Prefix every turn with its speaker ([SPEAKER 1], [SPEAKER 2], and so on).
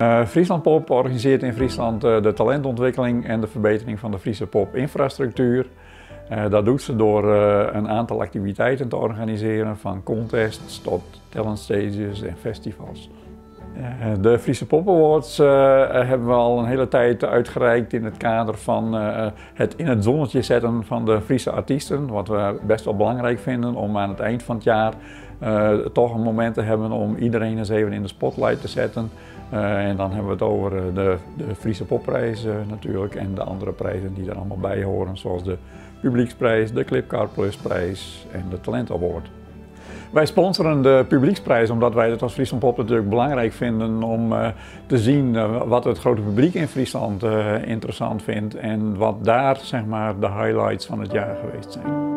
[SPEAKER 1] Uh, Friesland Pop organiseert in Friesland uh, de talentontwikkeling en de verbetering van de Friese pop-infrastructuur. Uh, dat doet ze door een aantal activiteiten te organiseren, van contests tot talentstages en festivals. De Friese Pop Awards hebben we al een hele tijd uitgereikt in het kader van het in het zonnetje zetten van de Friese artiesten. Wat we best wel belangrijk vinden om aan het eind van het jaar toch een moment te hebben om iedereen eens even in de spotlight te zetten. En dan hebben we het over eh, de, de Friese popprijzen natuurlijk en de andere prijzen die er allemaal bij horen, zoals de Publieksprijs, de Clipcar Plus prijs en de Talent Award. Wij sponsoren de publieksprijs omdat wij het als Friesland Pop natuurlijk belangrijk vinden om uh, te zien uh, wat het grote publiek in Friesland uh, interessant vindt en wat daar zeg maar de highlights van het jaar geweest zijn.